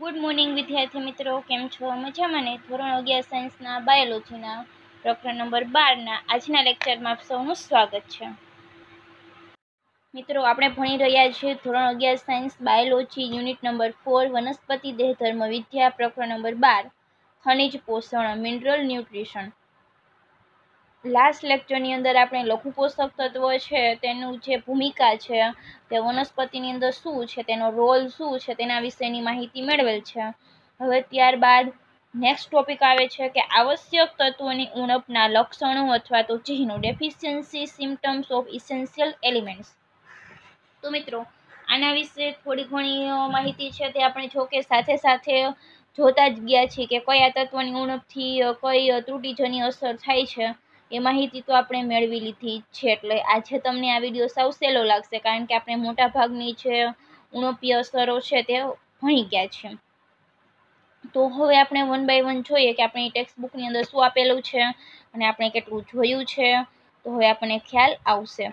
Good morning વિદ્યાર્થી મિત્રો. કેમ છો? મજામાં ને? ધોરણ અગિયાર સાયન્સના બાયોલોજીના પ્રકરણ નંબર બારના. આજના લેક્ચરમાં આપ સૌનું સ્વાગત છે. મિત્રો, આપણે ભણી રહ્યા છીએ ધોરણ અગિયાર science biology unit number four વનસ્પતિ દેહ ધર્મ વિદ્યા પ્રકરણ નંબર બાર, ખનિજ પોષણ મિનરલ ન્યુટ્રિશન લાસ્ટ લેક્ચરની અંદર આપણે લઘુ પોષક તત્વો છે, તેનું જે ભૂમિકા છે, તે વનસ્પતિની અંદર શું છે, તેનો રોલ શું છે, તેના વિશેની માહિતી મેળવેલ છે. હવે ત્યારબાદ નેક્સ્ટ ટોપિક આવે છે કે આવશ્યક તત્વોની ઉણપના લક્ષણો અથવા તો ચિહ્નો deficiency symptoms of essential elements તો મિત્રો, આના વિશે થોડી ઘણી માહિતી છે, તે આપણે જો કે સાથે સાથે જોતા જ ગયા છીએ કે કયા તત્વોની ઉણપથી કઈ ત્રુટીજની અસર થાય છે. એ માહિતી તો આપણે મેળવી લીધી છે, એટલે આજે તમને આ વીડિયો સાવ સહેલો લાગશે, કારણ કે આપણે મોટાભાગની જે ઉણપી અસરો છે તે ભણી ગયા છે. તો હવે આપણે વન બાય વન જોઈએ કે આપણી ટેક્સ્ટ બુકની અંદર શું આપેલું છે, અને આપણે કેટલું જોયું છે, તો હવે આપણને ખ્યાલ આવશે.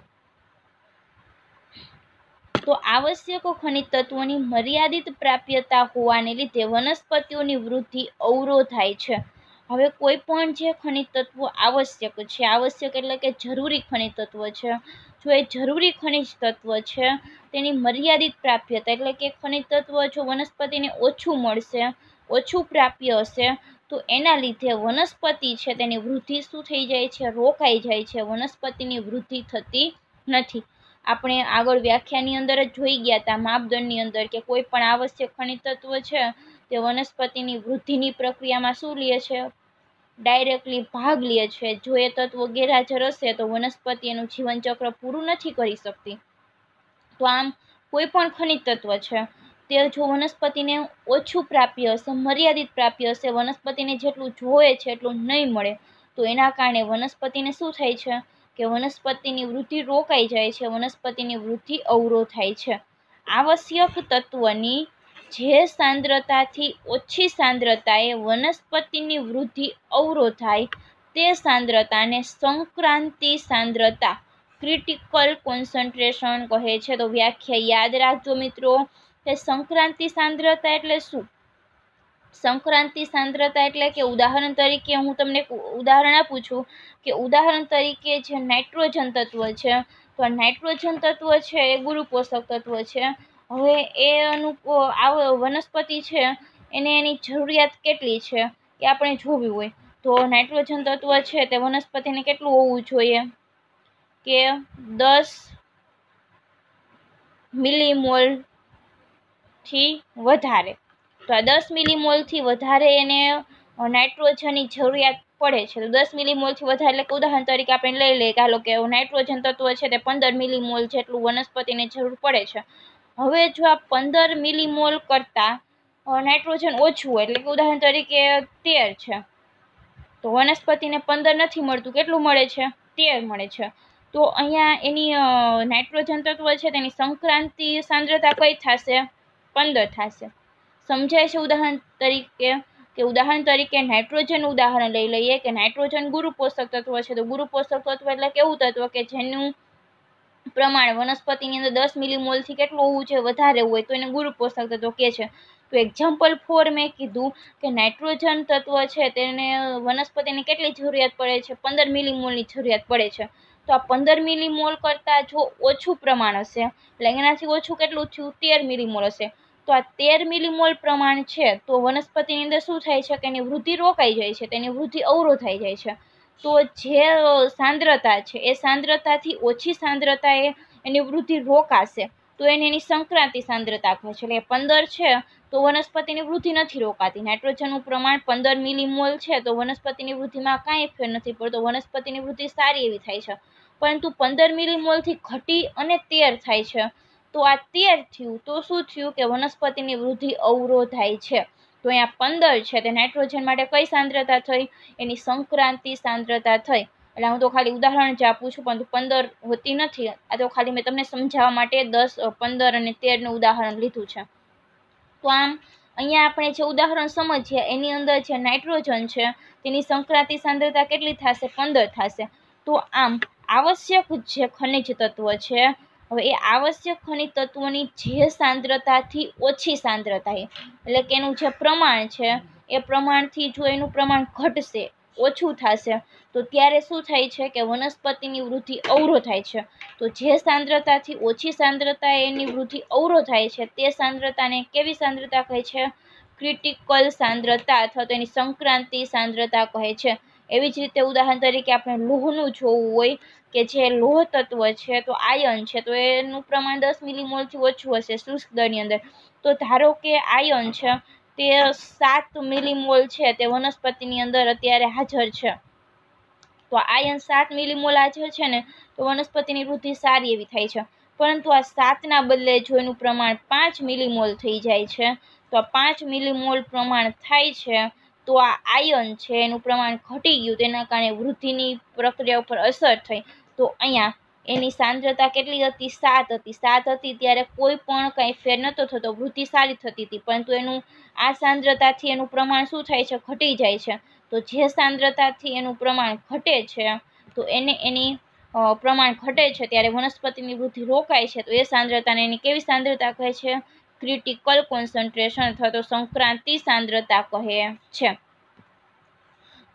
તો આવશ્યક ખનિજ તત્વોની મર્યાદિત પ્રાપ્યતા હોવાને લીધે વનસ્પતિઓની વૃદ્ધિ અવરોધાય છે. હવે કોઈ પણ જે ખનિજ તત્વો આવશ્યક છે, આવશ્યક એટલે કે જરૂરી ખનિજ તત્વ છે, જો એ જરૂરી ખનિજ તત્વ છે, તેની મર્યાદિત પ્રાપ્યતા એટલે કે ખનિજ તત્વ જો વનસ્પતિને ઓછું મળશે, ઓછું પ્રાપ્ય હશે, તો એના લીધે વનસ્પતિ છે તેની વૃદ્ધિ શું થઈ જાય છે, રોકાઈ જાય છે, વનસ્પતિની વૃદ્ધિ થતી નથી. આપણે આગળ વ્યાખ્યાની અંદર જ જોઈ ગયા હતા માપદંડની અંદર કે કોઈ પણ આવશ્યક ખનિજ તત્વ છે તે વનસ્પતિની વૃદ્ધિની પ્રક્રિયામાં શું લે છે? ડાયરેક્ટલી ભાગ લે છે. જો એ તત્વો ગેરહાજર હશે તો વનસ્પતિ એનું જીવનચક્ર પૂરું નથી કરી શકતી. તો આમ કોઈ પણ ખનિજ તત્વ છે, તે જો વનસ્પતિને ઓછું પ્રાપ્ય હશે, મર્યાદિત પ્રાપ્ય હશે, વનસ્પતિને જેટલું જોઈએ છે એટલું નહીં મળે, તો એના કારણે વનસ્પતિને શું થાય છે? કે વનસ્પતિની વૃદ્ધિ રોકાઈ જાય છે, વનસ્પતિની વૃદ્ધિ અવરોધાય છે. આવશ્યક તત્વની જે સાંદ્રતાથી ઓછી સાંદ્રતાએ વનસ્પતિની વૃદ્ધિ અવરોધાય, તે સાંદ્રતાને સંક્રાંતિ સાંદ્રતા ક્રિટિકલ કોન્સન્ટ્રેશન કહે છે. તો વ્યાખ્યા યાદ રાખજો મિત્રો, કે સંક્રાંતિ સાંદ્રતા એટલે શું? સંક્રાંતિ સાંદ્રતા એટલે કે ઉદાહરણ તરીકે હું તમને ઉદાહરણ આપું છું કે ઉદાહરણ તરીકે જે નાઇટ્રોજન તત્વ છે, તો નાઇટ્રોજન તત્વ છે એ ગુરુ પોષક તત્વ છે. હવે એ અનુ વનસ્પતિ છે, એને એની જરૂરિયાત કેટલી છે એ આપણે જોવી હોય. તો નાઇટ્રોજન તત્વ છે તે વનસ્પતિને કેટલું હોવું જોઈએ? કે દસ મિલીમોલથી વધારે. તો આ દસ મિલીમોલથી વધારે એને નાઇટ્રોજનની જરૂરિયાત પડે છે. તો દસ મિલીમોલથી વધારે એટલે ઉદાહરણ તરીકે આપણે લઈ લઈએ કે હાલો કે નાઇટ્રોજન તત્વ છે તે પંદર મિલીમોલ જેટલું વનસ્પતિને જરૂર પડે છે. હવે જો આ પંદર મિલીમોલ કરતાં નાઇટ્રોજન ઓછું એટલે કે ઉદાહરણ તરીકે તેર છે. તો વનસ્પતિને પંદર નથી મળતું, કેટલું મળે છે? તેર મળે છે. તો અહીંયા એની નાઇટ્રોજન તત્વ છે, તેની સંક્રાંતિ સાંદ્રતા કઈ થશે? પંદર થશે. સમજાય છે ઉદાહરણ તરીકે? કે ઉદાહરણ તરીકે નાઇટ્રોજન ઉદાહરણ લઈ લઈએ કે નાઇટ્રોજન ગુરુ પોષક તત્વ છે. તો ગુરુ પોષક તત્વ એટલે કેવું તત્વ કે જેનું પ્રમાણ વનસ્પતિની અંદર દસ મિલીમોલથી કેટલું હોવું છે વધારે હોય તો એને ગુરુ પોષક તત્વો કહે છે. તો એક્ઝામ્પલ ફોર મેં કીધું કે નાઇટ્રોજન તત્વ છે તેને વનસ્પતિને કેટલી જરૂરિયાત પડે છે? પંદર મિલીમોલની જરૂરિયાત પડે છે. તો આ પંદર મિલીમોલ કરતાં જો ઓછું પ્રમાણ હશે, એટલે એનાથી ઓછું કેટલું થયું? તેર મિલીમોલ હશે. તો આ તેર મિલીમોલ પ્રમાણ છે તો વનસ્પતિની અંદર શું થાય છે? કે એની વૃદ્ધિ રોકાઈ જાય છે, તેની વૃદ્ધિ અવરોધાઈ જાય છે. તો જે સાંદ્રતા છે, એ સાંદ્રતાથી ઓછી સાંદ્રતાએ એની વૃદ્ધિ રોકાશે. તો એને એની સંક્રાંતિ સાંદ્રતા કહે છે. એટલે પંદર છે, તો વનસ્પતિની વૃદ્ધિ નથી રોકાતી. નાઇટ્રોજનનું પ્રમાણ પંદર મિલીમોલ છે, તો વનસ્પતિની વૃદ્ધિમાં કાંઈ ફેર નથી પડતો. વનસ્પતિની વૃદ્ધિ સારી એવી થાય છે. પરંતુ પંદર મિલીમોલથી ઘટી અને તેર થાય છે. તો આ તેર થયું તો શું થયું કે વનસ્પતિની વૃદ્ધિ અવરોધાય છે. તો અહીંયા પંદર છે, તે નાઇટ્રોજન માટે કઈ સાંદ્રતા થઈ? એની સંક્રાંતિ સાંદ્રતા થઈ. એટલે હું તો ખાલી ઉદાહરણ જ આપું છું, પરંતુ પંદર હોતી નથી. આ તો ખાલી મેં તમને સમજાવવા માટે દસ, પંદર અને તેરનું ઉદાહરણ લીધું છે. તો આમ, અહીંયા આપણે જે ઉદાહરણ સમજીએ, એની અંદર જે નાઇટ્રોજન છે, તેની સંક્રાંતિ સાંદ્રતા કેટલી થશે? પંદર થશે. તો આમ, આવશ્યક જે ખનિજ તત્વ છે હવે એ આવશ્યક ખનિજ તત્વોની જે સાંદ્રતાથી ઓછી સાંદ્રતા એટલે કે એનું જે પ્રમાણ છે, એ પ્રમાણથી જો એનું પ્રમાણ ઘટશે, ઓછું થશે, તો ત્યારે શું થાય છે કે વનસ્પતિની વૃદ્ધિ અવરો થાય છે. તો જે સાંદ્રતાથી ઓછી સાંદ્રતા એની વૃદ્ધિ અવરો થાય છે, તે સાંદ્રતાને કેવી સાંદ્રતા કહે છે? ક્રિટિકલ સાંદ્રતા અથવા તો એની સંક્રાંતિ સાંદ્રતા કહે છે. એવી જ રીતે ઉદાહરણ તરીકે આપણે લોહનું જોવું હોય કે જે લોહ તત્વ છે, તો આયન છે, તો એનું પ્રમાણ દસ મિલીમોલથી ઓછું હશે શુષ્ક દળની અંદર. તો ધારો કે આયન છે, તે સાત મિલીમોલ છે, તે વનસ્પતિની અંદર અત્યારે હાજર છે. તો આયન સાત મિલીમોલ હાજર છે ને, તો વનસ્પતિની વૃદ્ધિ સારી એવી થાય છે. પરંતુ આ સાતના બદલે જો એનું પ્રમાણ પાંચ મિલીમોલ થઈ જાય છે, તો પાંચ મિલીમોલ પ્રમાણ થાય છે તો આ આયન છે, એનું પ્રમાણ ઘટી ગયું, તેના કારણે વૃદ્ધિની પ્રક્રિયા ઉપર અસર થઈ. તો અહીંયા એની સાંદ્રતા કેટલી હતી? સાત હતી. સાત હતી ત્યારે કોઈ પણ કંઈ ફેર નહોતો થતો વૃદ્ધિ સારી થતી હતી. પરંતુ એનું આ સાંદ્રતાથી એનું પ્રમાણ શું થાય છે? ઘટી જાય છે. તો જે સાંદ્રતાથી એનું પ્રમાણ ઘટે છે, તો એને એની પ્રમાણ ઘટે છે, ત્યારે વનસ્પતિની વૃદ્ધિ રોકાય છે. તો એ સાંદ્રતાને એની કેવી સાંદ્રતા કહે છે? ક્રિટિકલ કોન્સન્ટ્રેશન અથવા તો સંક્રાંતિ સાંદ્રતા કહે છે.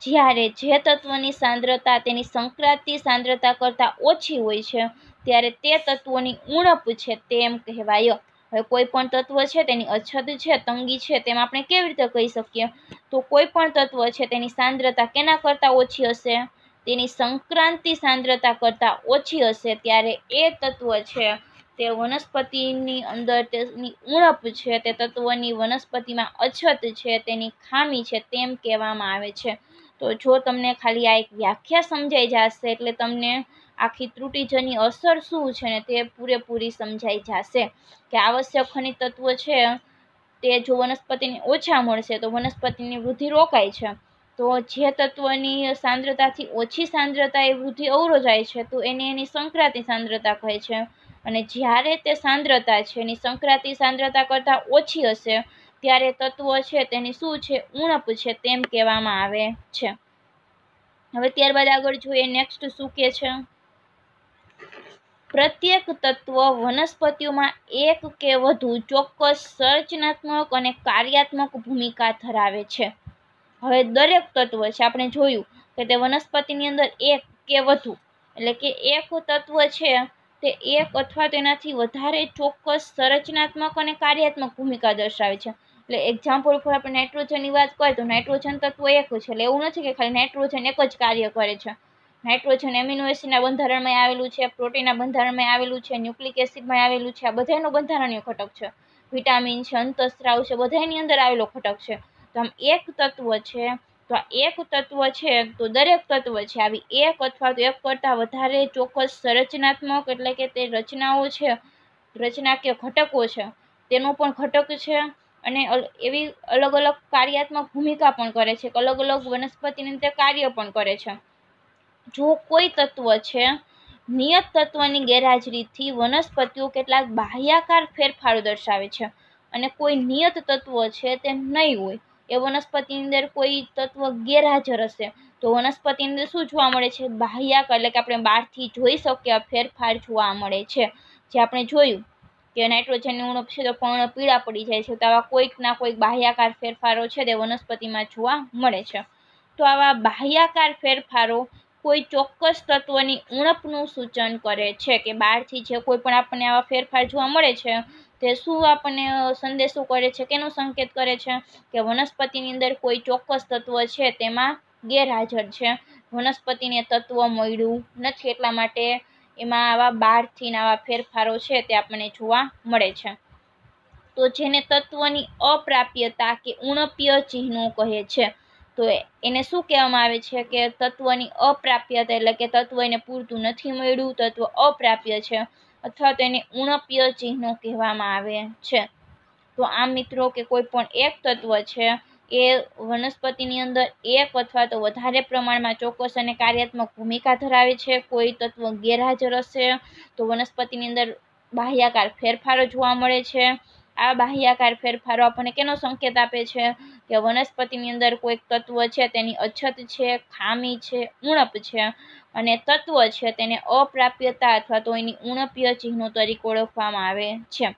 જ્યારે જે તત્વની સાંદ્રતા તેની સંક્રાંતિ સાંદ્રતા કરતાં ઓછી હોય છે, ત્યારે તે તત્વોની ઉણપ છે તેમ કહેવાય. હવે કોઈ પણ તત્વ છે તેની અછત છે, તંગી છે તેમ આપણે કેવી રીતે કહી શકીએ? તો કોઈ પણ તત્વ છે તેની સાંદ્રતા કેના કરતાં ઓછી હશે? તેની સંક્રાંતિ સાંદ્રતા કરતાં ઓછી હશે, ત્યારે એ તત્વ છે તે વનસ્પતિની અંદર તેની ઉણપ છે, તે તત્વની વનસ્પતિમાં અછત છે, તેની ખામી છે તેમ કહેવામાં આવે છે. તો જો તમને ખાલી આ એક વ્યાખ્યા સમજાઈ જશે, એટલે તમને આખી ત્રુટિજની અસર શું છે ને તે પૂરેપૂરી સમજાઈ જશે કે આવશ્યક ખનિજ તત્વો છે, તે જો વનસ્પતિને ઓછા મળશે તો વનસ્પતિની વૃદ્ધિ રોકાય છે. તો જે તત્વની સાંદ્રતાથી ઓછી સાંદ્રતા એ વૃદ્ધિ અવરોધાય છે, તો એને એની સંક્રાંતિ સાંદ્રતા કહે છે. અને જ્યારે તે સાંદ્રતા છે, એની સંક્રાંતિ સાંદ્રતા કરતાં ઓછી હશે, ત્યારે તત્વો છે, તેની શું છે, ઉણપ છે, તેમ કહેવામાં આવે છે. હવે ત્યારબાદ આગળ જોઈએ નેક્સ્ટ શું કે છે? પ્રત્યેક તત્વ વનસ્પતિઓમાં એક કે વધુ ચોક્કસ સર્જનાત્મક અને કાર્યાત્મક ભૂમિકા ધરાવે છે. હવે દરેક તત્વ છે, આપણે જોયું કે તે વનસ્પતિની અંદર એક કે વધુ, એટલે કે એક તત્વ છે તે એક અથવા તેનાથી વધારે ચોક્કસ સંરચનાત્મક અને કાર્યાત્મક ભૂમિકા દર્શાવે છે. એટલે એક્ઝામ્પલ ઉપર આપણે નાઇટ્રોજનની વાત કરીએ તો નાઇટ્રોજન તત્વ એક છે. એટલે એવું નથી કે ખાલી નાઇટ્રોજન એક જ કાર્ય કરે છે. નાઇટ્રોજન એમિનો એસિડના બંધારણમાં આવેલું છે પ્રોટીનના બંધારણમાં આવેલું છે ન્યુક્લિક એસિડમાં આવેલું છે. આ બધાનો બંધારણીય ઘટક છે. વિટામિન છે, અંતસ્ત્રાવ છે, બધાની અંદર આવેલો ઘટક છે. તો આમ એક તત્વ છે તો આ એક તત્વ છે તો દરેક તત્વ છે. આવી એક અથવા તો એક કરતાં વધારે ચોક્કસ સંરચનાત્મક એટલે કે તે રચનાઓ છે રચના કે ઘટકો છે, તેનો પણ ઘટક છે અને એવી અલગ અલગ કાર્યાત્મક ભૂમિકા પણ કરે છે અલગ અલગ વનસ્પતિની રીતે કાર્ય પણ કરે છે. જો કોઈ તત્વ છે, નિયત તત્વની ગેરહાજરીથી વનસ્પતિઓ કેટલાક બાહ્યાકાર ફેરફારો દર્શાવે છે અને કોઈ નિયત તત્વ છે, તે નહીં હોય. એ વનસ્પતિની અંદર કોઈ તત્વ ગેરહાજર હશે. તો વનસ્પતિની અંદર શું જોવા મળે છે? બાહ્યાકાર એટલે કે આપણે બહારથી જોઈ શકીએ ફેરફાર જોવા મળે છે. જે આપણે જોયું કે નાઇટ્રોજનની ઉણપ છે તો પર્ણ પીળા પડી જાય છે. તો આવા કોઈકના કોઈક બાહ્યાકાર ફેરફારો છે તે વનસ્પતિમાં જોવા મળે છે. તો આવા બાહ્યાકાર ફેરફારો કોઈ ચોક્કસ તત્વની ઉણપનું સૂચન કરે છે કે બહારથી જે કોઈ પણ આપણને આવા ફેરફાર જોવા મળે છે તે શું આપણને સંદેશો કરે છે, કેનો સંકેત કરે છે કે વનસ્પતિની અંદર કોઈ ચોક્કસ તત્વ છે તેમાં ગેરહાજર છે. વનસ્પતિને તત્વ મળ્યું નથી એટલા માટે એમાં આવા બહારથી આવા ફેરફારો છે તે આપણને જોવા મળે છે. તો જેને તત્વની અપ્રાપ્યતા કે ઉણપીય ચિહ્નો કહે છે, તો એને શું કહેવામાં આવે છે કે તત્વની અપ્રાપ્યતા એટલે કે તત્વ એને પૂરતું નથી મળ્યું, તત્વ અપ્રાપ્ય છે. અથવા તેને ઉણપીય ચિહ્નો કહેવામાં આવે છે. તો આમ મિત્રો કે કોઈ પણ એક તત્વ છે, એ વનસ્પતિની અંદર એક અથવા તો વધારે પ્રમાણમાં ચોક્કસ અને કાર્યાત્મક ભૂમિકા ધરાવે છે. કોઈ તત્વ ગેરહાજર હશે તો વનસ્પતિની અંદર બાહ્યાકાર ફેરફારો જોવા મળે છે. આ બાહ્યાકાર ફેરફારો આપણને કેનો સંકેત આપે છે? કે વનસ્પતિની અંદર કોઈક તત્વ છે, તેની અછત છે, ખામી છે, ઉણપ છે. અને તત્વ છે, તેને અપ્રાપ્યતા અથવા તો એની ઉણપીય ચિહ્નો તરીકે ઓળખવામાં આવે છે.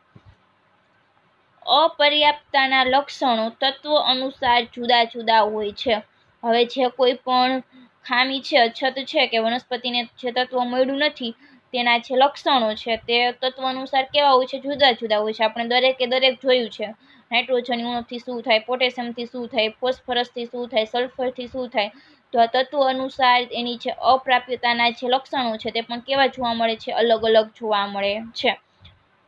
અપર્યાપ્તતાના લક્ષણો તત્વ અનુસાર જુદા જુદા હોય છે. હવે જે કોઈ પણ ખામી છે, અછત છે, કે વનસ્પતિને જે તત્વ મળ્યું નથી તેના જે લક્ષણો છે તે તત્વ અનુસાર કેવા હોય છે, જુદા જુદા હોય છે. આપણે દરેકે દરેક જોયું છે. નાઇટ્રોજન ઉણપથી શું થાય? પોટેશિયમથી શું થાય? ફોસ્ફરસથી શું થાય? સલ્ફરથી શું થાય? તો આ તત્વ અનુસાર એની જે અપ્રાપ્યતાના જે લક્ષણો છે તે પણ કેવા જોવા મળે છે? અલગ અલગ જોવા મળે છે.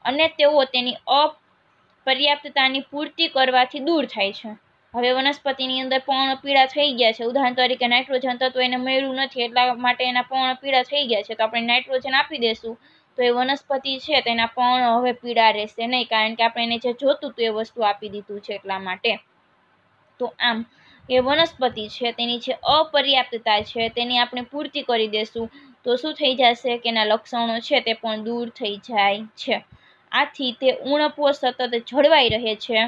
અને તેઓ તેની અપર્યાપ્તતાની પૂર્તિ કરવાથી દૂર થાય છે. હવે વનસ્પતિની અંદર પર્ણ પીળા થઈ ગયા છે. ઉદાહરણ તરીકે નાઇટ્રોજન તત્વ એને મળ્યું નથી એટલા માટે એના પર્ણ પીળા થઈ ગયા છે. તો આપણે નાઇટ્રોજન આપી દઈશું તો એ વનસ્પતિ છે તેના પર્ણ હવે પીળા રહેશે નહીં. કારણ કે આપણે એને જે જોતું હતું એ વસ્તુ આપી દીધું છે એટલા માટે. તો આમ, એ વનસ્પતિ છે તેની જે અપર્યાપ્તતા છે તેની આપણે પૂર્તિ કરી દેશું. તો શું થઈ જશે કે એના લક્ષણો છે તે પણ દૂર થઈ જાય છે. આથી તે ઉણપો સતત જળવાઈ રહે છે.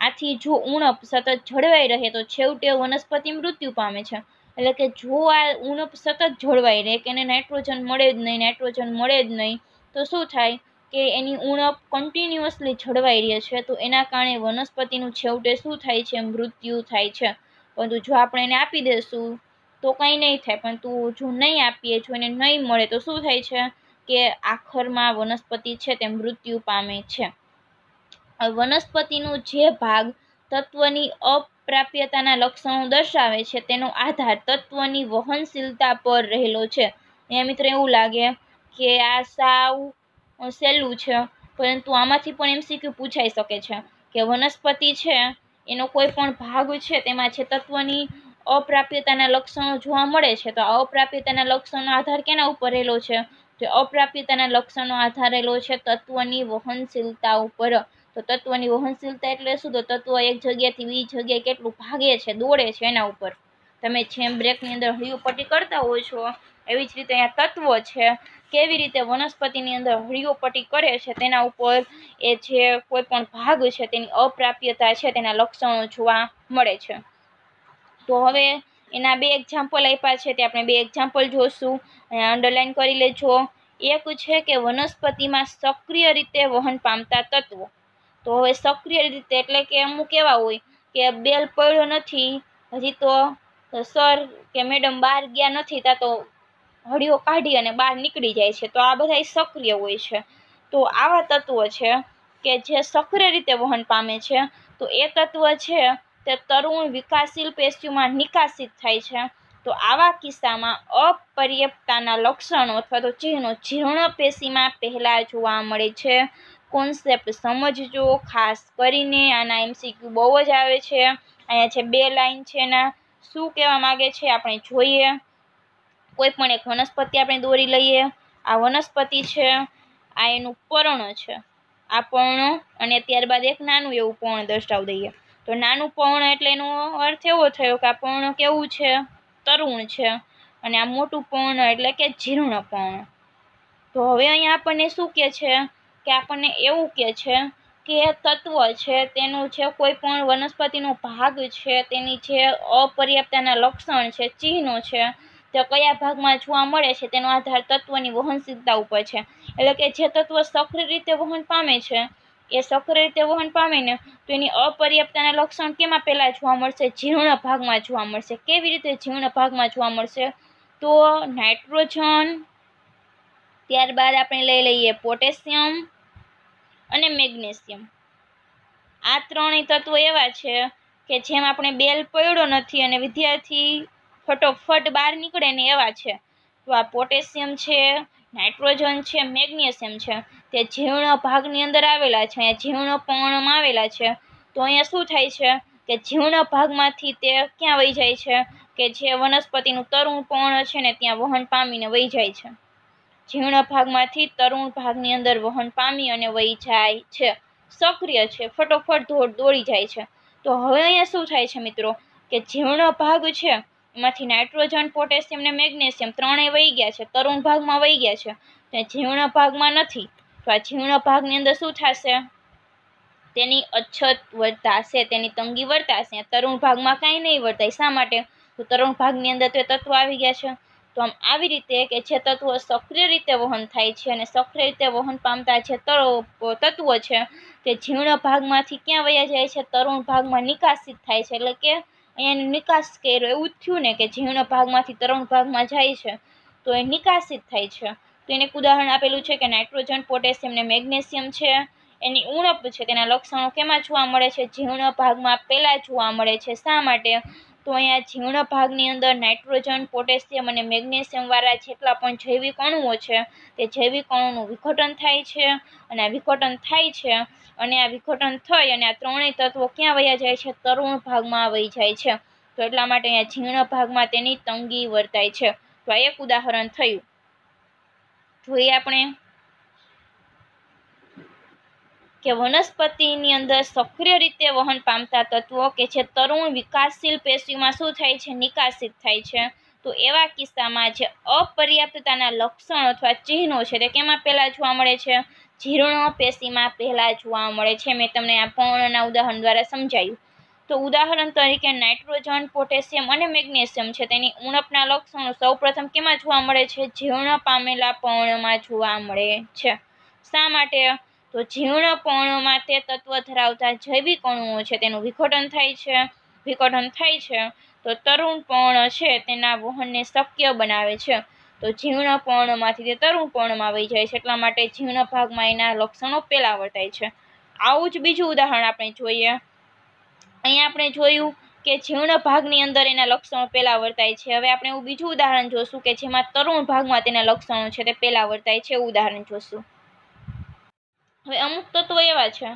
આથી જો ઉણપ સતત જળવાઈ રહે તો છેવટે વનસ્પતિ મૃત્યુ પામે છે. એટલે કે જો આ ઉણપ સતત જળવાઈ રહે કે એને નાઇટ્રોજન મળે જ નહીં નાઇટ્રોજન મળે જ નહીં, તો શું થાય કે એની ઉણપ કન્ટિન્યુઅસલી જળવાઈ રહે છે તો એના કારણે વનસ્પતિનું છેવટે શું થાય છે? મૃત્યુ થાય છે. પરંતુ જો આપણે એને આપી દઈશું તો કંઈ નહીં થાય. પરંતુ જો નહીં આપીએ, જો એને નહીં મળે, તો શું થાય છે કે આખરમાં વનસ્પતિ છે તે મૃત્યુ પામે છે. વનસ્પતિનો જે ભાગ તત્વની અપ્રાપ્યતાના લક્ષણો દર્શાવે છે, તેનો આધાર તત્વની વહનશીલતા પર રહેલો છે. અહીંયા મિત્રો એવું લાગે કે આ સાવ સહેલું છે, પરંતુ આમાંથી પણ એમસીક્યુ પૂછાઈ શકે છે કે વનસ્પતિ છે, એનો કોઈ પણ ભાગ છે, તેમાં છે તત્વની અપ્રાપ્યતાના લક્ષણો જોવા મળે છે, તો આ અપ્રાપ્યતાના લક્ષણનો આધાર કેના ઉપર રહેલો છે? તો અપ્રાપ્યતાના લક્ષણનો આધાર રહેલો છે તત્વની વહનશીલતા ઉપર. તો તત્વની વહનશીલતા એટલે શું? તો તત્વ એક જગ્યાથી બીજી જગ્યાએ કેટલું ભાગે છે, દોડે છે એના ઉપર. તમે જેમ બ્રેકની અંદર હળિયું કરતા હોય છો, એવી જ રીતે અહીંયા તત્વો છે. કેવી રીતે વનસ્પતિની અંદર હળીઓ કરે છે, તેના ઉપર એ જે કોઈ પણ ભાગ છે, તેની અપ્રાપ્યતા છે, તેના લક્ષણો જોવા મળે છે. તો હવે એના બે એક્ઝામ્પલ આપ્યા છે, તે આપણે બે એક્ઝામ્પલ જોશું. અહીંયા અંડરલાઇન કરી લેજો. એક છે કે વનસ્પતિમાં સક્રિય રીતે વહન પામતા તત્વો. તો હવે સક્રિય રીતે, એટલે કે અમુક એવા હોય કે બેલ પડ્યો નથી, હજી તો સર કે મેડમ બહાર ગયા નથી ત્યાં તો હળીઓ કાઢી અને બહાર નીકળી જાય છે. તો આ બધા સક્રિય હોય છે. તો આવા તત્વો છે કે જે સક્રિય રીતે વહન પામે છે. તો એ તત્વ છે તે તરુણ વિકાસશીલ પેશીઓમાં નિકાસિત થાય છે. તો આવા કિસ્સામાં અપર્યાપ્તતાના લક્ષણો અથવા તો ચિહ્નો જીર્ણ પેશીમાં પહેલાં જોવા મળે છે. કોન્સેપ્ટ સમજજો, ખાસ કરીને આના એમસીક્યુ બહુ જ આવે છે. અહીંયા છે બે લાઈન છે એના. શું કહેવા માગે છે આપણે જોઈએ. કોઈ પણ એક વનસ્પતિ આપણે દોરી લઈએ. આ વનસ્પતિ છે, આ એનું પર્ણ છે. આ પર્ણ અને ત્યારબાદ એક નાનું એવું પર્ણ દર્શાવી દઈએ. તો નાનું પર્ણ એટલે એનો અર્થ એવો થયો કે આ પર્ણ કેવું છે? તરુણ છે. અને આ મોટું પર્ણ એટલે કે જીર્ણ પર્ણ. તો હવે અહીંયા આપણને શું કહે છે? કે આપણને એવું કહે છે કે તત્વ છે, તેનું જે કોઈ પણ વનસ્પતિનો ભાગ છે, તેની જે અપર્યાપ્તતાના લક્ષણ છે, ચિહ્નો છે, તે કયા ભાગમાં જોવા મળે છે, તેનો આધાર તત્વની વહનશીલતા ઉપર છે. એટલે કે જે તત્વ સક્રિય રીતે વહન પામે છે, એ સક્રિય રીતે વહન પામે ને તો એની અપર્યાપ્તતાના લક્ષણ કેમાં પહેલાં જોવા મળશે? જીર્ણ ભાગમાં જોવા મળશે. કેવી રીતે જીર્ણ ભાગમાં જોવા મળશે? તો નાઇટ્રોજન, ત્યારબાદ આપણે લઈ લઈએ પોટેશિયમ અને મેગ્નેશિયમ. આ ત્રણેય તત્વો એવા છે કે જેમ આપણે બેલ પડ્યો નથી અને વિદ્યાર્થી ફટોફટ બહાર નીકળે ને એવા છે. તો આ પોટેશિયમ છે, નાઇટ્રોજન છે, મેગ્નેશિયમ છે. તે જીર્ણ ભાગની અંદર આવેલા છે, અહીંયા જીર્ણ પર્ણમાં આવેલા છે. તો અહીંયા શું થાય છે કે જીર્ણ ભાગમાંથી તે ક્યાં વહી જાય છે? કે જે વનસ્પતિનું તરુણ પર્ણ છે ને ત્યાં વહન પામીને વહી જાય છે. જીર્ણ ભાગમાંથી તરુણ ભાગની અંદર વહન પામી અને વહી જાય છે. સક્રિય છે. ફટોફટ દોડ દોડી જાય છે. તો હવે અહીંયા શું થાય છે મિત્રો? કે જીર્ણ ભાગ છે, એમાંથી નાઇટ્રોજન, પોટેશિયમ ને મેગ્નેશિયમ ત્રણેય વહી ગયા છે. તરુણ ભાગમાં વહી ગયા છે. ત્યાં જીર્ણ ભાગમાં નથી. તો આ જીર્ણ ભાગની અંદર શું થશે? તેની અછત વર્તાશે, તેની તંગી વર્તાશે. તરુણ ભાગમાં કાંઈ નહીં વર્તાય. શા માટે? તો તરુણ ભાગની અંદર તે તત્વ આવી ગયા છે. તો આમ આવી રીતે કે જે તત્વો સક્રિય રીતે વહન થાય છે અને સક્રિય રીતે વહન પામતા જે તત્વો છે તે જીર્ણ ભાગમાંથી ક્યાં વયા જાય છે? તરુણ ભાગમાં નિકાસિત થાય છે. એટલે કે અહીંયાનો નિકાસ કર્યો, એવું થયું ને કે જીર્ણ ભાગમાંથી તરુણ ભાગમાં જાય છે, તો એ નિકાસિત થાય છે. તો એને એક ઉદાહરણ આપેલું છે કે નાઇટ્રોજન, પોટેશિયમ ને મેગ્નેશિયમ છે. એની ઉણપ છે, તેના લક્ષણો કેમાં જોવા મળે છે? જીર્ણ ભાગમાં પહેલાં જોવા મળે છે. શા માટે? તો અહીંયા જીર્ણ ભાગની અંદર નાઇટ્રોજન, પોટેશિયમ અને મેગ્નેશિયમવાળા જેટલા પણ જૈવિક અણુઓ છે, તે જૈવિક અણુનું વિઘટન થાય છે અને આ વિઘટન થાય છે અને આ વિઘટન થઈ અને આ ત્રણેય તત્વો ક્યાં વયા જાય છે? તરુણ ભાગમાં વહી જાય છે. તો એટલા માટે અહીંયા જીર્ણ ભાગમાં તેની તંગી વર્તાય છે. તો આ એક ઉદાહરણ થયું. જોઈએ આપણે. કે વનસ્પતિની અંદર સક્રિય રીતે વહન પામતા તત્વો કે જે તરુણ વિકાસશીલ પેશીમાં શું થાય છે? નિકાસિત થાય છે. તો એવા કિસ્સામાં જે અપર્યાપ્તતાના લક્ષણો અથવા ચિહ્નો છે તે કેમાં પહેલાં જોવા મળે છે? જીર્ણ પેશીમાં પહેલાં જોવા મળે છે. મેં તમને આ પર્ણના ઉદાહરણ દ્વારા સમજાયું. તો ઉદાહરણ તરીકે નાઇટ્રોજન, પોટેશિયમ અને મેગ્નેશિયમ છે. તેની ઉણપના લક્ષણો સૌપ્રથમ કેમાં જોવા મળે છે? જીર્ણ પામેલા પર્ણમાં જોવા મળે છે. શા માટે? તો જીર્ણ પર્ણમાં તે તત્વ ધરાવતા જૈવિક અણુઓ છે, તેનું વિઘટન થાય છે, વિઘટન થાય છે, તો તરુણ પર્ણ છે, તેના વહનને શક્ય બનાવે છે. તો જીર્ણ પર્ણમાંથી તે તરુણ પર્ણમાં વહી જાય છે, એટલા માટે જીર્ણ ભાગમાં એના લક્ષણો પહેલાં વર્તાય છે. આવું જ બીજું ઉદાહરણ આપણે જોઈએ. અહીંયા આપણે જોયું કે જીર્ણ ભાગની અંદર એના લક્ષણો પહેલાં વર્તાય છે. હવે આપણે એવું બીજું ઉદાહરણ જોશું કે જેમાં તરુણ ભાગમાં તેના લક્ષણો છે, તે પહેલાં વર્તાય છે ઉદાહરણ જોશું. હવે અમુક તત્વો એવા છે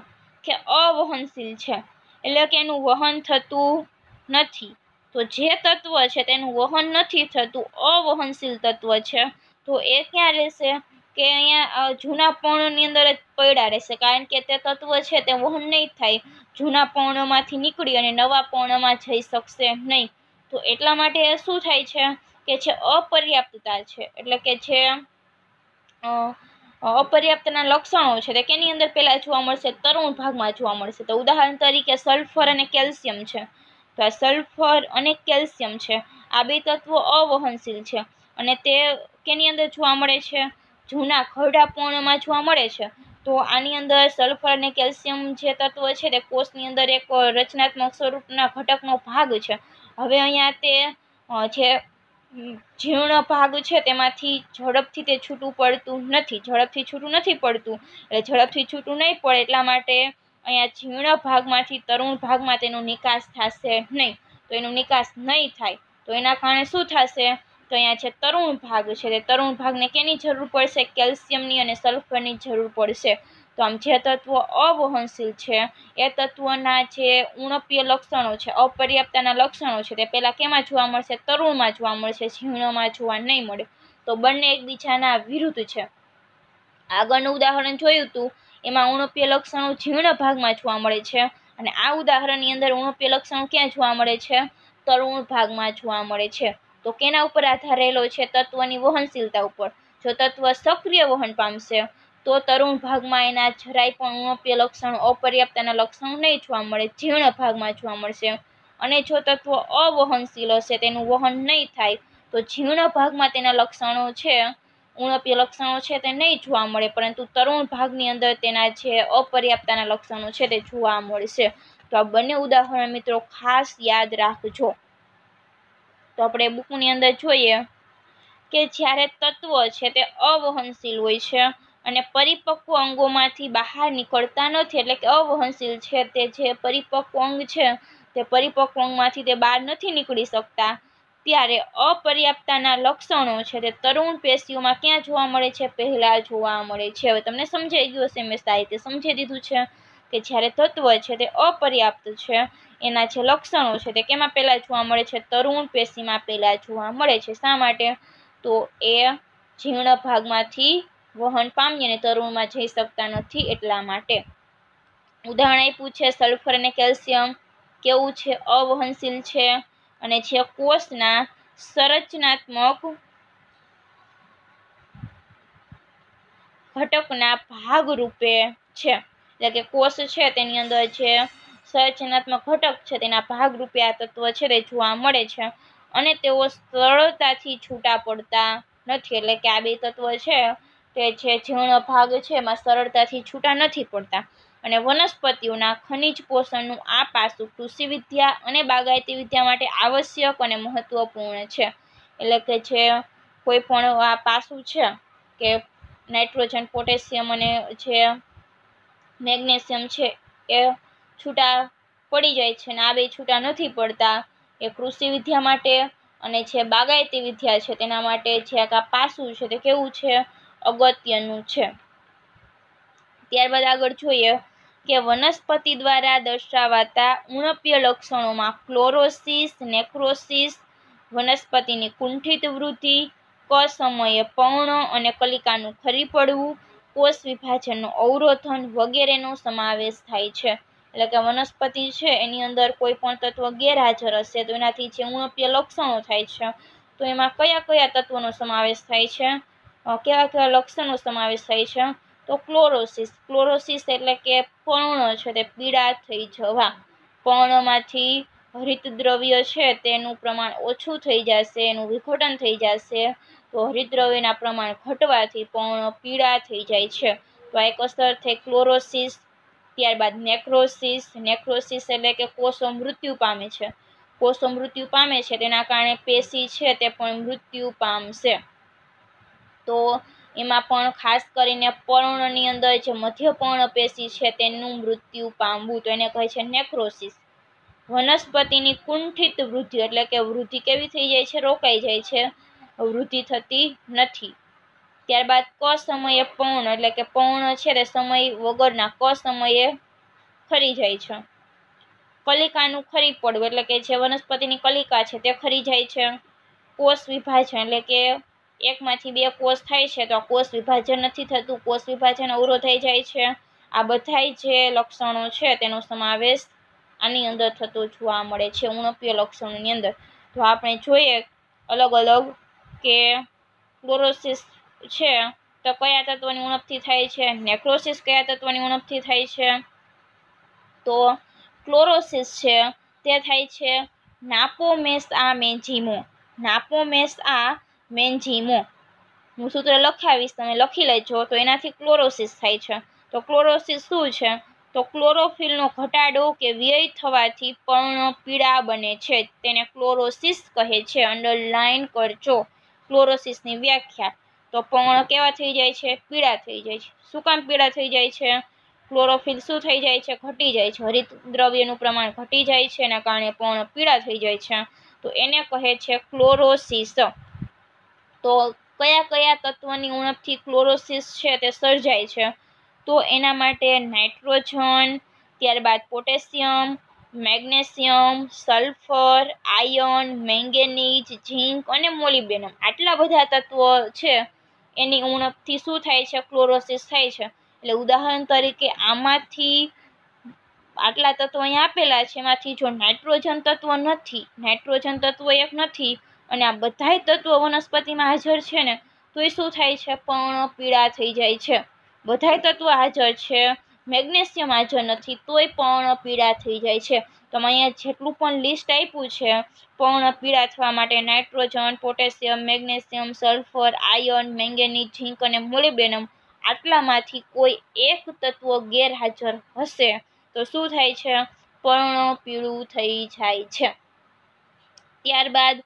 કે અવહનશીલ છે. એટલે કે એનું વહન થતું નથી. તો જે તત્વ છે તેનું વહન નથી થતું, અવહનશીલ તત્વ છે. તો એ ક્યાં રહેશે? કે અહીંયા જૂના પર્ણની અંદર જ પડ્યા રહેશે. કારણ કે તે તત્વ છે તે વહન નહીં થાય. જૂના પર્ણમાંથી નીકળી અને નવા પર્ણમાં જઈ શકશે નહીં. તો એટલા માટે શું થાય છે? કે જે અપર્યાપ્તતા છે. એટલે કે જે અપર્યાપ્તના લક્ષણો છે. તે કેની અંદર પહેલાં જોવા મળશે? તરુણ ભાગમાં જોવા મળશે. તો ઉદાહરણ તરીકે સલ્ફર અને કેલ્શિયમ છે. તો આ સલ્ફર અને કેલ્શિયમ છે. આ બે તત્વો અવહનશીલ છે. અને તે કેની અંદર જોવા મળે છે? જૂના ખરડા પર્ણમાં જોવા મળે છે. તો આની અંદર સલ્ફર અને કેલ્શિયમ જે તત્વ છે તે કોષની અંદર એક રચનાત્મક સ્વરૂપના ઘટકનો ભાગ છે. હવે અહીંયા તે જે જીર્ણ ભાગ છે તેમાંથી ઝડપથી તે છૂટું પડતું નથી, ઝડપથી છૂટું નથી પડતું, એટલે ઝડપથી છૂટું નહીં પડે એટલા માટે અહીંયા જીર્ણ ભાગમાંથી તરુણ ભાગમાં તેનો નિકાસ થશે નહીં. તો એનો નિકાસ નહીં થાય. તો એના કારણે શું થશે? તો અહીંયા જે તરુણ ભાગ છે. તે તરુણ ભાગને કેની જરૂર પડશે? કેલ્શિયમની અને સલ્ફરની જરૂર પડશે. તો આમ જે તત્વો અવહનશીલ છે. એ તત્વોના જે ઉણપીય લક્ષણો છે અપર્યાપ્તતાના લક્ષણો છે, તે પહેલાં કેમાં જોવા મળશે? તરુણમાં જોવા મળશે, ઝીણોમાં જોવા નહીં મળે. તો બંને એકબીજાના વિરુદ્ધ છે. આગળનું ઉદાહરણ જોયું હતું એમાં ઉણપીય લક્ષણો જીર્ણ ભાગમાં જોવા મળે છે અને આ ઉદાહરણની અંદર ઉણપીય લક્ષણો ક્યાં જોવા મળે છે? તરુણ ભાગમાં જોવા મળે છે. તો કેના ઉપર આધાર રહેલો છે તત્વની વહનશીલતા ઉપર? જો તત્વ સક્રિય વહન પામશે તો તરુણ ભાગમાં એના જરાય પણ ઉણપ્ય લક્ષણો અપર્યાપ્તના લક્ષણો નહીં જોવા મળે, જીર્ણ ભાગમાં જોવા મળશે. અને જો તત્વ અવહનશીલ હશે, તેનું વહન નહીં થાય, તો જીર્ણ ભાગમાં તેના લક્ષણો છે ઉણપ્ય લક્ષણો છે તે નહીં જોવા મળે, પરંતુ તરુણ ભાગની અંદર તેના જે અપર્યાપ્તના લક્ષણો છે તે જોવા મળશે. તો આ બંને ઉદાહરણ મિત્રો ખાસ યાદ રાખજો. તો આપણે બુકની અંદર જોઈએ કે જ્યારે તત્વ છે તે અવહનશીલ હોય છે અને પરિપક્વ અંગોમાંથી બહાર નીકળતા નથી, એટલે કે અવહનશીલ છે તે જે પરિપક્વ અંગ છે, તે પરિપક્વ અંગમાંથી તે બહાર નથી નીકળી શકતા. ત્યારે અપર્યાપ્તતાના લક્ષણો છે તે તરુણ પેશીઓમાં ક્યાં જોવા મળે છે? પહેલાં જોવા મળે છે. હવે તમને સમજાઈ ગયું હશે, મેં સાહિત્ય સમજી દીધું છે કે જ્યારે તત્વ છે તે અપર્યાપ્ત છે, એના જે લક્ષણો છે તે કેમાં પહેલાં જોવા મળે છે? તરુણ પેશીમાં પહેલાં જોવા મળે છે. શા માટે? તો એ જીર્ણ ભાગમાંથી વહન પામી અને તરુણમાં જઈ શકતા નથી એટલા માટે. ઉદાહરણ આપ્યું છે, સલ્ફર અને કેલ્શિયમ કેવું છે? અવહનશીલ છે અને જે કોષના સંરચનાત્મક ઘટકના ભાગરૂપે છે. એટલે કે કોષ છે, તેની અંદર જે સંરચનાત્મક ઘટક છે, તેના ભાગરૂપે આ તત્વ છે તે જોવા મળે છે અને તેઓ સરળતાથી છૂટા પડતા નથી. એટલે કે આ બે તત્વ છે તે જે જીર્ણ ભાગ છે એમાં સરળતાથી છૂટા નથી પડતા. અને વનસ્પતિઓના ખનિજ પોષણનું આ પાસું કૃષિ વિદ્યા અને બાગાયતી વિદ્યા માટે આવશ્યક અને મહત્વપૂર્ણ છે. એટલે કે જે કોઈ પણ આ પાસું છે કે નાઇટ્રોજન, પોટેશિયમ અને જે મેગ્નેશિયમ છે એ છૂટા પડી જાય છે અને આ બે છૂટા નથી પડતા. એ કૃષિ વિદ્યા માટે અને જે બાગાયતી વિદ્યા છે તેના માટે જે આ પાસું છે તે કેવું છે? અગત્યનું છે. ત્યારબાદ આગળ જોઈએ કે વનસ્પતિ દ્વારા દર્શાવાતા ઉણપ્ય લક્ષણોમાં ક્લોરોસિસ, નેક્રોસિસ, વનસ્પતિની કુંઠિત વૃદ્ધિ, ક સમયે પર્ણ અને કલિકાનું ખરી પડવું, કોષ વિભાજનનું અવરોધન વગેરેનો સમાવેશ થાય છે. એટલે કે વનસ્પતિ છે એની અંદર કોઈ પણ તત્વ ગેરહાજર હશે તો એનાથી જે ઉણપ્ય લક્ષણો થાય છે, તો એમાં કયા કયા તત્વોનો સમાવેશ થાય છે? કેવા કેવા લક્ષણો સમાવેશ થાય છે? તો ક્લોરોસિસ ક્લોરોસિસ એટલે કે પર્ણ છે તે પીળા થઈ જવા. પર્ણમાંથી હરિતદ્રવ્ય છે તેનું પ્રમાણ ઓછું થઈ જશે, એનું વિઘટન થઈ જશે. તો હરિતદ્રવ્યના પ્રમાણ ઘટવાથી પર્ણ પીળા થઈ જાય છે. તો એક અસર થઈ ક્લોરોસિસ, ત્યારબાદ નેક્રોસિસ. નેક્રોસિસ એટલે કે કોષો મૃત્યુ પામે છે. કોષો મૃત્યુ પામે છે તેના કારણે પેશી છે તે પણ મૃત્યુ પામશે. તો એમાં પણ ખાસ કરીને પર્ણની અંદર જે મધ્યપર્ણ પેશી છે તેનું મૃત્યુ પામવું તો એને કહે છે નેક્રોસિસ. વનસ્પતિની કુંઠિત વૃદ્ધિ એટલે કે વૃદ્ધિ કેવી થઈ જાય છે? રોકાઈ જાય છે. વૃદ્ધિ થતી નથી. ત્યારબાદ ક સમયે પર્ણ એટલે કે પર્ણ છે તે સમય વગરના ક સમયે ખરી જાય છે. કલિકાનું ખરી પડવું એટલે કે જે વનસ્પતિની કલિકા છે તે ખરી જાય છે. કોષ વિભાજન એટલે કે એકમાંથી બે કોષ થાય છે, તો કોષ વિભાજન નથી થતું. કોષ વિભાજન અવરોધાઈ જાય છે. આ બધાય જે લક્ષણો છે, તેનો સમાવેશ આની અંદર થતો જોવા મળે છે, ઉણપીય લક્ષણોની અંદર. તો આપણે જોઈએ અલગ અલગ કે ક્લોરોસિસ છે, તો કયા તત્વની ઉણપથી થાય છે? નેક્રોસિસ કયા તત્વની ઉણપથી થાય છે? તો ક્લોરોસિસ છે, તે થાય છે નાપોમેસ આ મેન્ઝીમો. નાપોમેસ આ મેન્ઝીમો હું સૂત્ર લખાવીશ, તમે લખી લેજો, તો એનાથી ક્લોરોસિસ થાય છે. તો ક્લોરોસિસ શું છે? તો ક્લોરોફિલનો ઘટાડો કે વ્યય થવાથી પર્ણ પીળા બને છે. તેને ક્લોરોસિસ કહે છે. અંડરલાઇન કરજો. ક્લોરોસિસની વ્યાખ્યા. તો પર્ણ કેવા થઈ જાય છે? પીળા થઈ જાય છે. શું કામ પીળા થઈ જાય છે? ક્લોરોફિલ શું થઈ જાય છે? ઘટી જાય છે. હરિત દ્રવ્યનું પ્રમાણ ઘટી જાય છે. એના કારણે પર્ણ પીળા થઈ જાય છે. તો એને કહે છે ક્લોરોસિસ. તો કયા કયા તત્વની ઉણપથી ક્લોરોસિસ છે તે સર્જાય છે? તો એના માટે નાઇટ્રોજન, ત્યારબાદ potassium, magnesium, sulphur iron manganese, zinc અને મોલિબેનમ. આટલા બધા તત્વો છે. એની ઉણપથી શું થાય છે? ક્લોરોસિસ થાય છે. એટલે ઉદાહરણ તરીકે આમાંથી આટલા તત્વો અહીંયા આપેલા છે. એમાંથી જો નાઇટ્રોજન તત્વ નથી, નાઇટ્રોજન તત્વ એક નથી અને આ બધાય તત્વો વનસ્પતિમાં હાજર છે ને, તો એ શું થાય છે? પર્ણ, પીળા થઈ જાય છે. બધાય તત્વો હાજર છે. મેગ્નેશિયમ હાજર નથી, તોય પર્ણ, પીળા થઈ જાય છે. તો અહીંયા જેટલું પણ લિસ્ટ આપ્યું છે, પર્ણ, પીળા થવા માટે nitrogen, potassium, magnesium, sulphur iron manganese, zinc અને મોલિબેનમ આટલામાંથી કોઈ એક તત્વ ગેરહાજર હશે. તો શું થાય છે? પર્ણ, પીળું થઈ જાય છે. ત્યારબાદ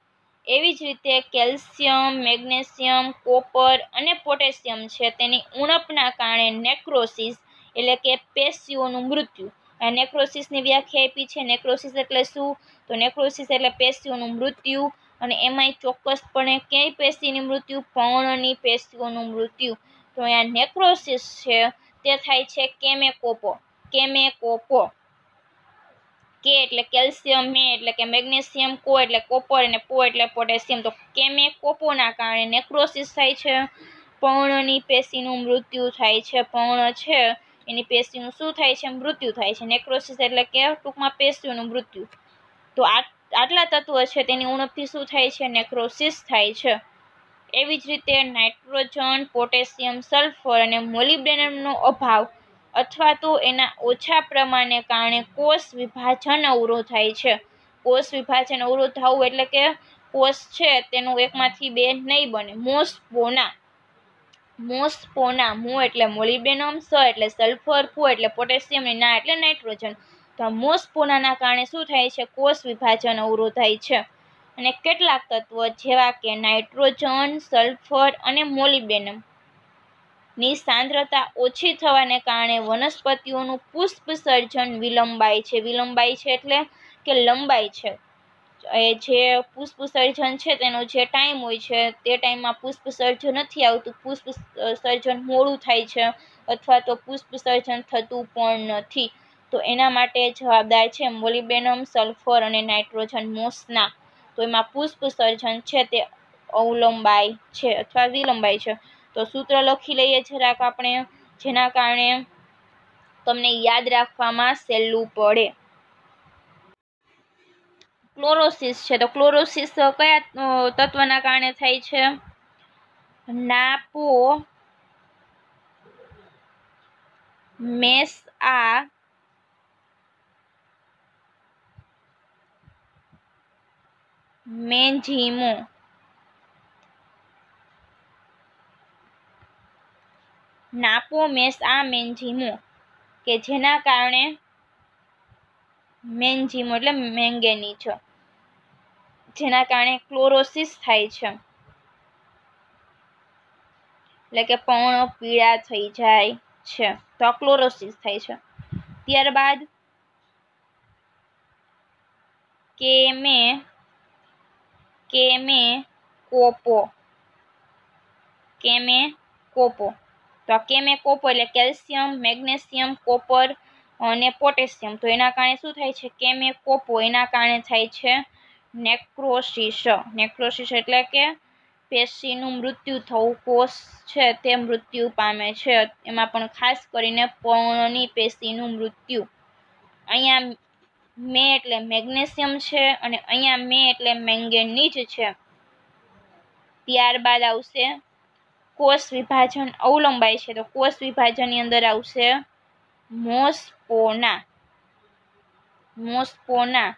એવી જ રીતે કેલ્શિયમ, મેગ્નેશિયમ, કોપર અને પોટેશિયમ છે. તેની ઉણપના કારણે નેક્રોસિસ એટલે કે પેશીઓનું મૃત્યુ. આ નેક્રોસિસની વ્યાખ્યા આપી છે. નેક્રોસિસ એટલે શું? તો નેક્રોસિસ એટલે પેશીઓનું મૃત્યુ અને એમાંય ચોક્કસપણે ક્યાંય પેશીની મૃત્યુ? પર્ણની પેશીઓનું મૃત્યુ. તો અહીંયા નેક્રોસિસ છે. તે થાય છે કેમેકોપો. કેમેકોપો. કે એટલે કેલ્શિયમ મે, એટલે કે મેગ્નેશિયમ કો એટલે કોપર અને પો એટલે પોટેશિયમ. તો કેમે કોપોના કારણે નેક્રોસિસ થાય છે? પર્ણની પેશીનું મૃત્યુ થાય છે પર્ણ છે. એની પેશીનું શું થાય છે? મૃત્યુ થાય છે. નેક્રોસિસ એટલે કે ટૂંકમાં પેશીઓનું મૃત્યુ. તો આટલા તત્વો છે, તેની ઉણપથી શું થાય છે? નેક્રોસિસ થાય છે. એવી જ રીતે નાઇટ્રોજન, પોટેશિયમ, સલ્ફર અને મોલિબ્ડેનમનો અભાવ અથવા તો એના ઓછા પ્રમાણને કારણે કોષ વિભાજન અવરોધ થાય છે. કોષ વિભાજન અવરોધ થવું એટલે કે કોષ છે તેનું એકમાંથી બે નહીં બને. મોસ્પોના મોસ્પોના મો એટલે મોલિબેનમ સ એટલે સલ્ફર, ફૂ એટલે પોટેશિયમ, ના એટલે નાઇટ્રોજન. તો મોસ્પોનાના કારણે શું થાય છે? કોષ વિભાજન અવરોધાય છે. અને કેટલાક તત્વો જેવા કે નાઇટ્રોજન, સલ્ફર અને મોલિબ્ડેનમ. ની સાંદ્રતા ઓછી થવાને કારણે વનસ્પતિઓનું પુષ્પ સર્જન વિલંબાય છે. વિલંબાય છે એટલે કે લંબાય છે. એ જે પુષ્પ સર્જન છે તેનો જે ટાઈમ હોય છે, તે ટાઈમમાં પુષ્પ સર્જન નથી આવતું. પુષ્પ સર્જન મોડું થાય છે અથવા તો પુષ્પ સર્જન થતું પણ નથી. તો એના માટે જવાબદાર છે મોલિબેનમ સલ્ફર અને નાઇટ્રોજન મોસના. તો એમાં પુષ્પ સર્જન છે તે અવલંબાય છે અથવા વિલંબાય છે. તો સૂત્ર લખી લઈએ જરાક આપણે, જેના કારણે તમને યાદ રાખવામાં સહેલું પડે. ક્લોરોસિસ છે, તો ક્લોરોસિસ કયા તત્વના કારણે થાય છે? નાપો મેસ આ મેન્ઝીમો. નાપો મેસ આ મેન્ઝીમો, કે જેના કારણે મેન્ઝીમો એટલે મેંગેની છે, જેના કારણે ક્લોરોસિસ થાય છે. એટલે કે પૌણો પીળા થઈ જાય છે, તો ક્લોરોસિસ થાય છે. ત્યારબાદ કેમે કેમે કોપો કેમે કોપો. તો આ કેમે કોપો એટલે કેલ્શિયમ, મેગ્નેશિયમ, કોપર અને પોટેશિયમ. તો એના કારણે શું થાય છે? કેમે કોપો? એના કારણે થાય છે નેક્રોસિસ. નેક્રોસિસ એટલે કે પેશીનું મૃત્યુ થવું કોષ છે તે મૃત્યુ પામે છે. એમાં પણ ખાસ કરીને પર્ણની પેશીનું મૃત્યુ. અહીંયા મે એટલે મેગ્નેશિયમ છે અને અહીંયા મે એટલે મેંગેનીઝ છે. ત્યારબાદ આવશે કોષ વિભાજન અવલંબાય છે. તો કોષ વિભાજનની અંદર આવશે મોસ્પોના. મોસ્પોના.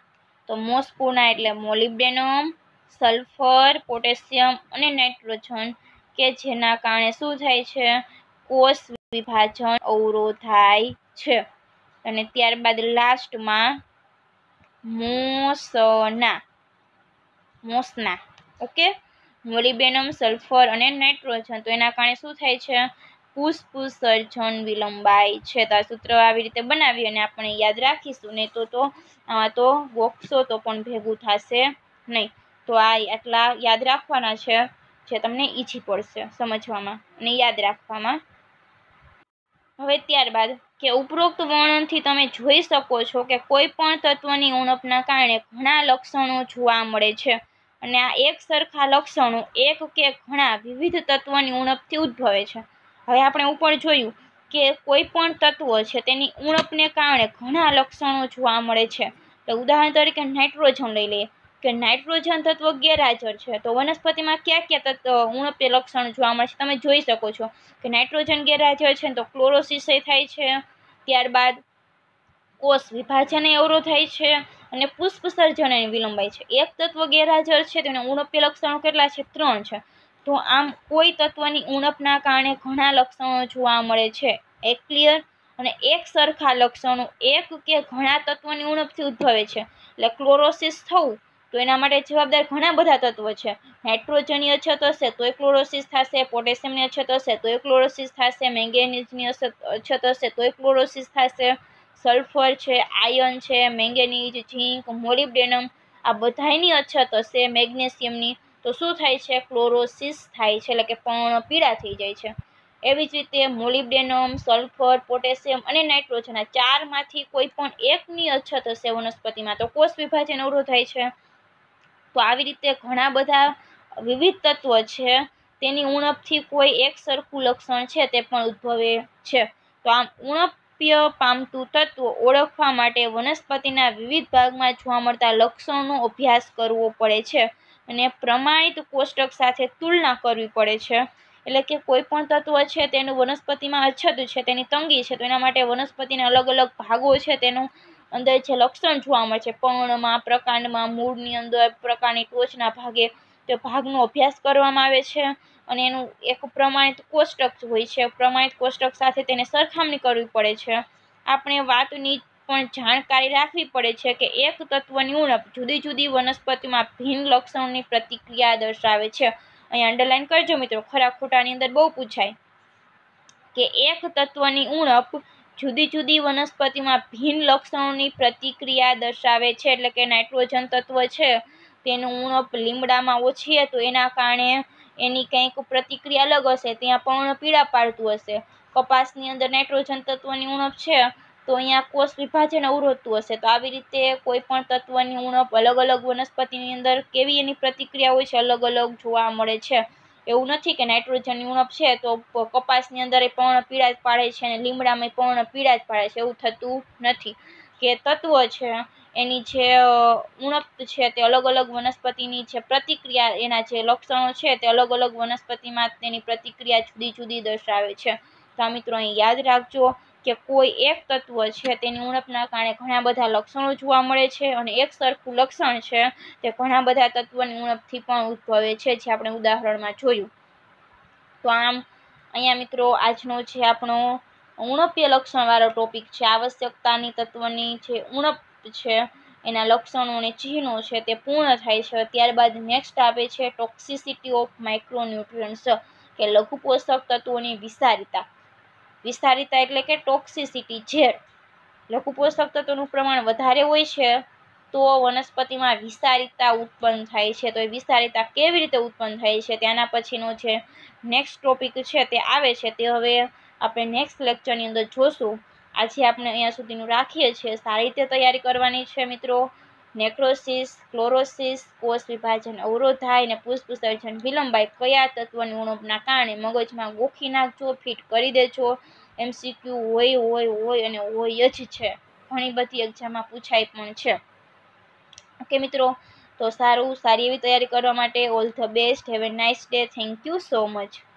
તો મોસ્પોના એટલે મોલિબ્ડેનમ, સલ્ફર, પોટેશિયમ અને નાઇટ્રોજન કે જેના કારણે શું થાય છે? કોષ વિભાજન અવરોધાય છે. અને ત્યારબાદ લાસ્ટમાં મોસના. મોસના. ઓકે? મોલિબેનમ, સલ્ફર અને નાઇટ્રોજન. તો એના કારણે શું થાય છે? પુષ્પ સર્જન વિલંબાય છે. તો આ સૂત્ર આવી રીતે બનાવી અને આપણે યાદ રાખીશું. નહીં તો તો તો ગોખશો તો પણ ભેગું થશે નહીં. તો આ આટલા યાદ રાખવાના છે, જે તમને ઈજી પડશે સમજવામાં અને યાદ રાખવામાં. હવે ત્યારબાદ કે ઉપરોક્ત વર્ણનથી તમે જોઈ શકો છો કે કોઈ પણ તત્વની ઉણપના કારણે ઘણા લક્ષણો જોવા મળે છે. અને આ એક સરખા લક્ષણો, એક કે ઘણા વિવિધ તત્વોની ઉણપથી ઉદ્ભવે છે. હવે આપણે ઉપર જોયું કે કોઈ પણ તત્વ છે તેની ઉણપને કારણે ઘણા લક્ષણો જોવા મળે છે. તો ઉદાહરણ તરીકે નાઇટ્રોજન લઈ લઈએ. કે નાઇટ્રોજન તત્વ ગેરહાજર છે. તો વનસ્પતિમાં કયા કયા તત્વ ઉણપે લક્ષણ જોવા મળે છે તમે જોઈ શકો છો કે નાઇટ્રોજન ગેરહાજર છે તો ક્લોરોસિસ થાય છે. ત્યારબાદ કોષ વિભાજન અવરો થાય છે. અને પુષ્પ સર્જન વિલંબાય છે. એક તત્વ ગેરહાજર છે, તેના ઉણપે લક્ષણો કેટલા છે? ત્રણ છે. તો આમ કોઈ તત્વની ઉણપના કારણે ઘણા લક્ષણો જોવા મળે છે. એક ક્લિયર અને એક સરખા લક્ષણો. એક કે ઘણા તત્વોની ઉણપથી ઉદ્ભવે છે. એટલે ક્લોરોસિસ થવું તો એના માટે જવાબદાર ઘણા બધા તત્વો છે. નાઇટ્રોજનની અછત હશે તોય ક્લોરોસિસ થશે પોટેશિયમની અછત હશે તોય ક્લોરોસિસ થશે મેંગેનીઝની અછત હશે તોય ક્લોરોસિસ થશે. સલ્ફર છે આયર્ન છે, મેંગેનીઝ, ઝીંક, મોલિબ્ડેનમ, આ બધાની અછત હશે મેગ્નેશિયમની. તો શું થાય છે? ક્લોરોસિસ થાય છે, એટલે કે પર્ણ પીળા થઈ જાય છે. એવી જ રીતે મોલિબ્ડેનમ, સલ્ફર, પોટેશિયમ અને નાઇટ્રોજન આ ચારમાંથી કોઈ પણ એકની અછત હશે વનસ્પતિમાં. તો કોષ વિભાજન અવરોધ થાય છે. તો આવી રીતે ઘણા બધા વિવિધ તત્વો છે. તેની ઉણપથી કોઈ એક સરખું લક્ષણ છે તે પણ ઉદ્ભવે છે. તો આમ ઉણપ્ય પામતું તત્વ ઓળખવા માટે વનસ્પતિના વિવિધ ભાગમાં જોવા મળતા લક્ષણોનો અભ્યાસ કરવો પડે છે અને પ્રમાણિત કોષ્ટક સાથે તુલના કરવી પડે છે. એટલે કે કોઈ પણ તત્વ છે તેનું વનસ્પતિમાં અછત છે, તેની તંગી છે, તો એના માટે વનસ્પતિના અલગ અલગ ભાગો છે તેનું અંદર જે લક્ષણ જોવા મળે છે. પર્ણમાં, પ્રકાંડમાં, મૂળની અંદર, પ્રકારની ટોચના ભાગે તે ભાગનો અભ્યાસ કરવામાં આવે છે અને એનું એક પ્રમાણિત કોષ્ટક હોય છે. પ્રમાણિત કોષ્ટક સાથે તેને સરખામણી કરવી પડે છે. આપણે વાતની પણ જાણકારી રાખવી પડે છે કે એક તત્વની ઉણપ જુદી જુદી વનસ્પતિમાં ભિન્ન લક્ષણોની પ્રતિક્રિયા દર્શાવે છે. અહીં અંડરલાઇન કરજો મિત્રો, ખરા ખોટાની અંદર બહુ પૂછાય. કે એક તત્વની ઉણપ જુદી જુદી વનસ્પતિમાં ભિન્ન લક્ષણોની પ્રતિક્રિયા દર્શાવે છે એટલે કે નાઇટ્રોજન તત્વ છે. તેનું ઉણપ લીમડામાં ઓછી તો એના કારણે એની કંઈક પ્રતિક્રિયા અલગ હશે. ત્યાં પર્ણ પીળા પાડતું હશે. કપાસની અંદર નાઇટ્રોજન તત્વની ઉણપ છે તો અહીંયા કોષ વિભાજન અવરોધતું હશે. તો આવી રીતે કોઈ પણ તત્વની ઉણપ અલગ અલગ વનસ્પતિની અંદર કેવી એની પ્રતિક્રિયા હોય છે અલગ અલગ જોવા મળે છે. એવું નથી કે નાઇટ્રોજનની ઉણપ છે તો કપાસની અંદર એ પર્ણ પીળા જ પાડે છે અને લીમડામાં પર્ણ પીળા જ પાડે છે. એવું થતું નથી. કે તત્વ છે એની જે ઉણપ છે તે અલગ અલગ વનસ્પતિની જે પ્રતિક્રિયા એના જે લક્ષણો છે તે અલગ અલગ વનસ્પતિમાં તેની પ્રતિક્રિયા જુદી જુદી દર્શાવે છે. તો આ મિત્રો અહીં યાદ રાખજો કે કોઈ એક તત્વ છે તેની ઉણપના કારણે ઘણા બધા લક્ષણો જોવા મળે છે અને એક સરખું લક્ષણ છે તે ઘણા બધા તત્વની ઉણપથી પણ ઉદ્ભવે છે, જે આપણે ઉદાહરણમાં જોયું. તો આમ, અહીંયા મિત્રો આજનો જે આપણો ઉણપીય લક્ષણવાળો ટોપિક છે, આવશ્યકતાની તત્વની જે ઉણપ છે, એના લક્ષણો અને ચિહ્નો છે તે પૂર્ણ થાય છે. ત્યારબાદ નેક્સ્ટ આવે છે ટોક્સિસિટી ઓફ માઇક્રોન્યુટ્રિયન્ટ્સ કે લઘુ પોષક તત્વોની વિસ્તારિતા વિસ્તારિતા એટલે કે ટોક્સિસિટી ઝેર લઘુ પોષક તત્વોનું પ્રમાણ વધારે હોય છે, તો વનસ્પતિમાં વિસ્તારિતા ઉત્પન્ન થાય છે. તો એ વિસ્તારિતા કેવી રીતે ઉત્પન્ન થાય છે ત્યાંના પછીનો જે નેક્સ્ટ ટોપિક છે તે આવે છે તે હવે આપણે નેક્સ્ટ લેક્ચરની અંદર જોશું. આજે આપણે અહીંયા સુધીનું રાખીએ છીએ. સારી રીતે તૈયારી કરવાની છે મિત્રો. નેક્રોસિસ, ક્લોરોસિસ, કોષ વિભાજન અવરોધાય અને પુષ્પસર્જન વિલંબાય કયા તત્વની ઉણપના કારણે મગજમાં ગોખી નાખજો, ફિટ કરી દેજો. એમસીક્યુ હોય હોય હોય અને હોય જ છે. ઘણી બધી એક્ઝામમાં પૂછાય પણ છે. ઓકે મિત્રો, તો સારું, સારી એવી તૈયારી કરવા માટે all the best. Have a nice day. Thank you so much.